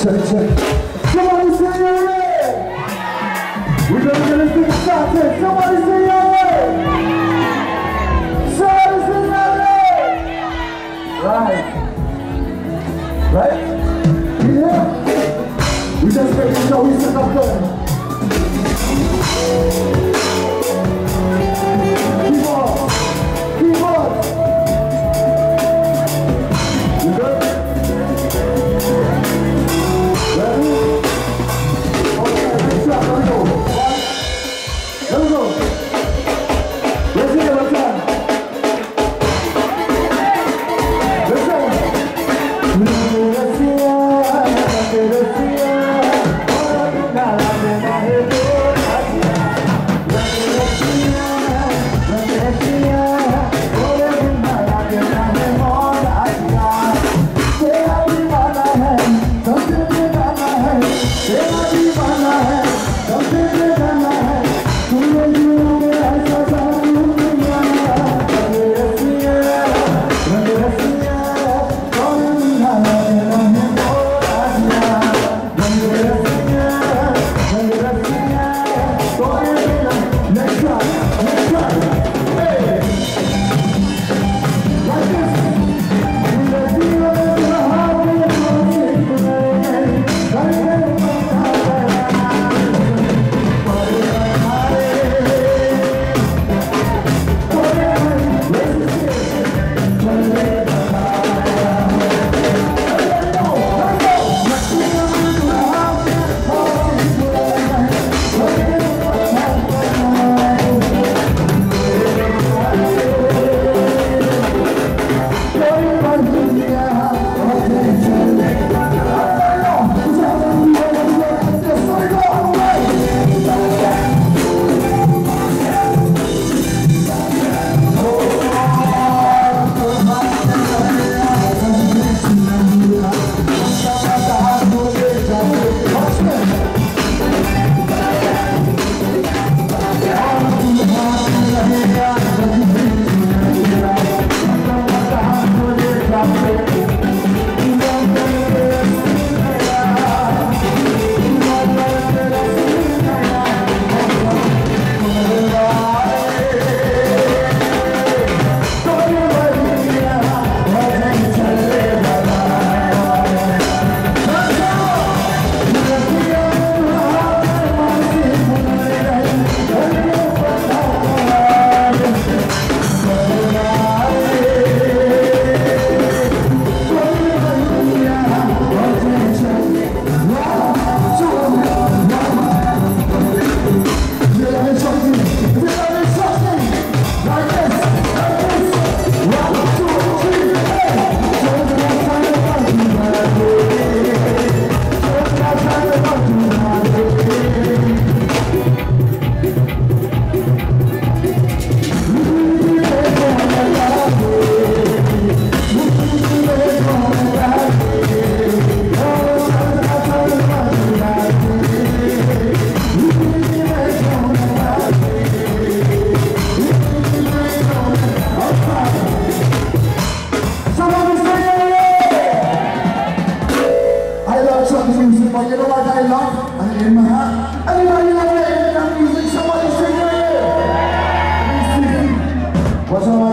Check, check. Somebody say yeah! We're gonna get this thing started. Somebody say yeah! Somebody say yeah! Right. Right? Yeah. We just making sure we set up good. What's up?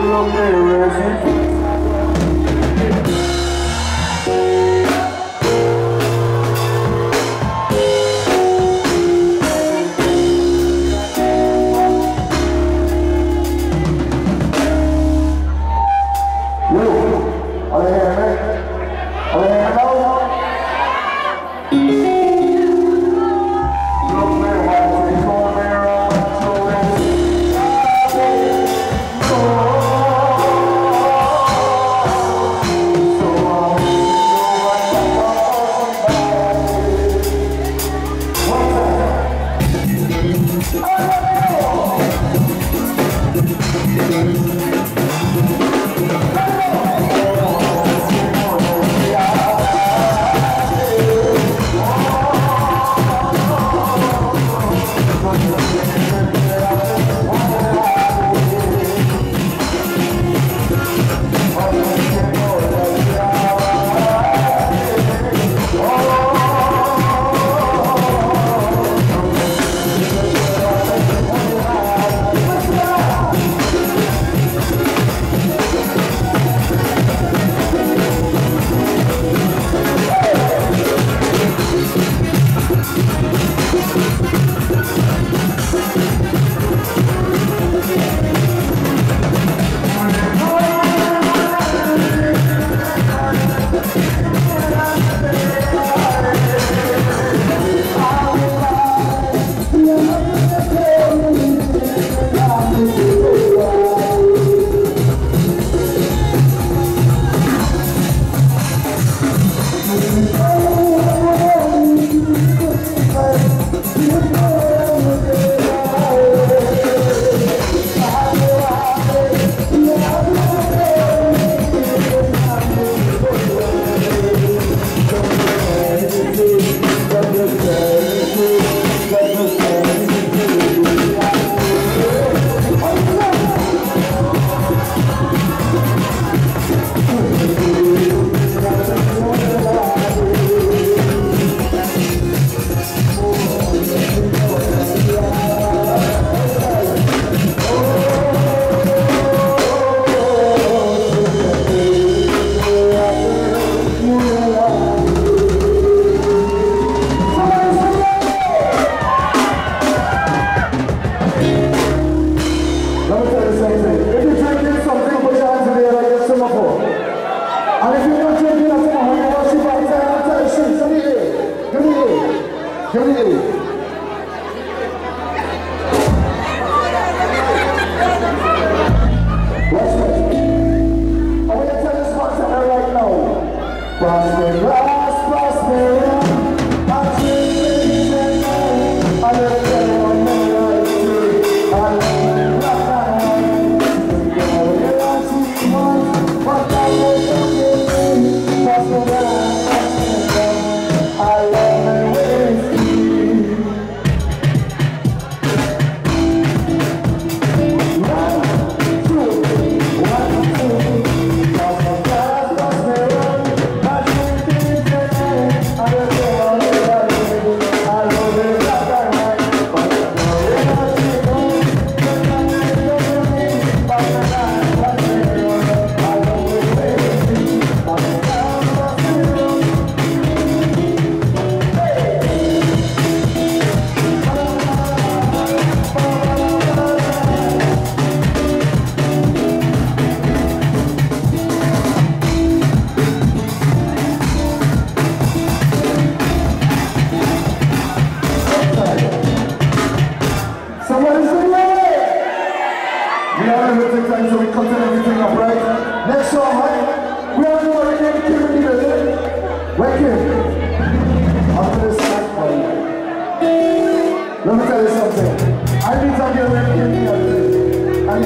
We don't get a.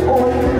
All